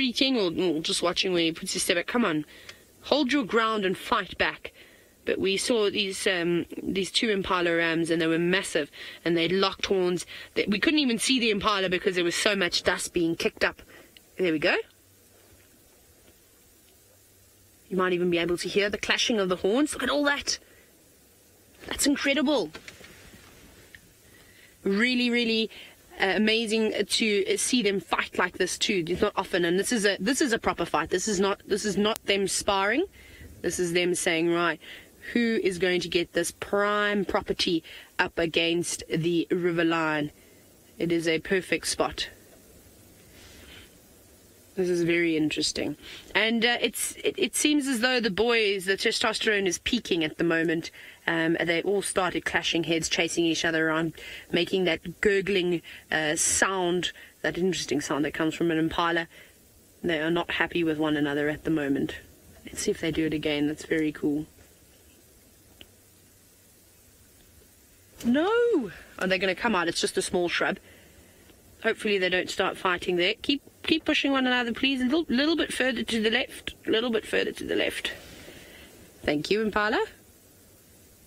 retreating or, or just watching where he puts his step back. Come on, hold your ground and fight back. But we saw these um, these two impala rams, and they were massive, and they locked horns. We couldn't even see the impala because there was so much dust being kicked up. There we go. You might even be able to hear the clashing of the horns. Look at all that. That's incredible. Really, really uh, amazing to see them fight like this too. It's not often, and this is a this is a proper fight. This is not this is not them sparring. This is them saying, right, who is going to get this prime property up against the river line? It is a perfect spot. This is very interesting, and uh, it's it, it, seems as though the boys, the testosterone is peaking at the moment. Um, they all started clashing heads, chasing each other around, making that gurgling uh, sound, that interesting sound that comes from an impala. They are not happy with one another at the moment. Let's see if they do it again. That's very cool. No! Are they going to come out? It's just a small shrub. Hopefully they don't start fighting there. Keep keep pushing one another, please. A little, little bit further to the left. A little bit further to the left. Thank you, Impala.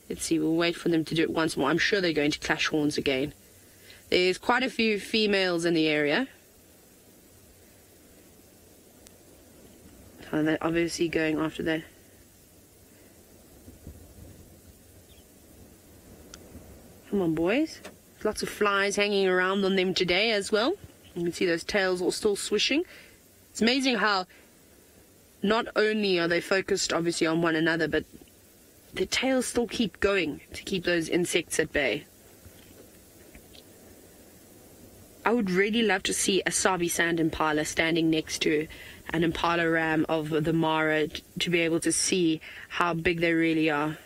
Let's see, we'll wait for them to do it once more. I'm sure they're going to clash horns again. There's quite a few females in the area. And they're obviously going after that. Come on, boys. Lots of flies hanging around on them today as well. You can see those tails all still swishing. It's amazing how not only are they focused obviously on one another, but the tails still keep going to keep those insects at bay. I would really love to see a Sabi sand impala standing next to an impala ram of the Mara to be able to see how big they really are.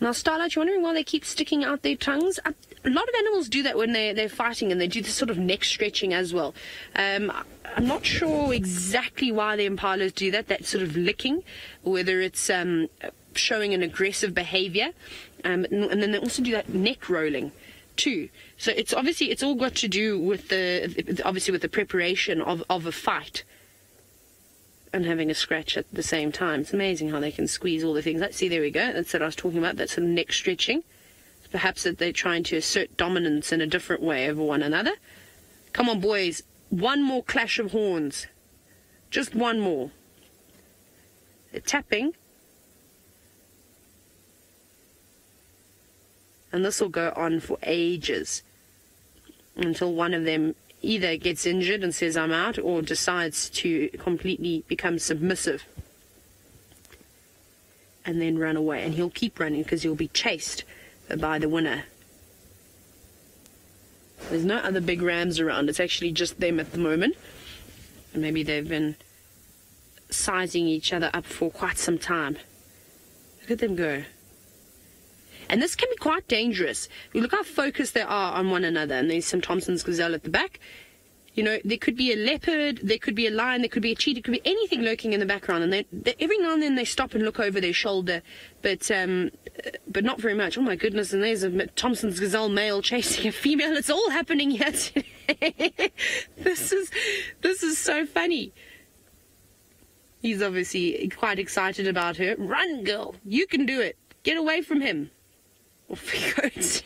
Now, Starlight, you're wondering why they keep sticking out their tongues? A lot of animals do that when they're, they're fighting and they do this sort of neck stretching as well. Um, I'm not sure exactly why the impalas do that, that sort of licking, whether it's um, showing an aggressive behavior. Um, and then they also do that neck rolling too. So it's obviously it's all got to do with the obviously with the preparation of, of a fight and having a scratch at the same time. It's amazing how they can squeeze all the things. Let's see, there we go. That's what I was talking about. That's some neck stretching. Perhaps that they're trying to assert dominance in a different way over one another. Come on, boys. One more clash of horns. Just one more. They're tapping. And this will go on for ages until one of them either gets injured and says, I'm out, or decides to completely become submissive and then run away. And he'll keep running because he'll be chased by the winner. There's no other big rams around. It's actually just them at the moment. Maybe they've been sizing each other up for quite some time. Look at them go. And this can be quite dangerous. You look how focused they are on one another. And there's some Thomson's gazelle at the back. You know, there could be a leopard, there could be a lion, there could be a cheetah, could be anything lurking in the background. And they, they, every now and then they stop and look over their shoulder, but um, but not very much. Oh my goodness! And there's a Thomson's gazelle male chasing a female. It's all happening here this is this is so funny. He's obviously quite excited about her. Run, girl! You can do it. Get away from him. Off he goes.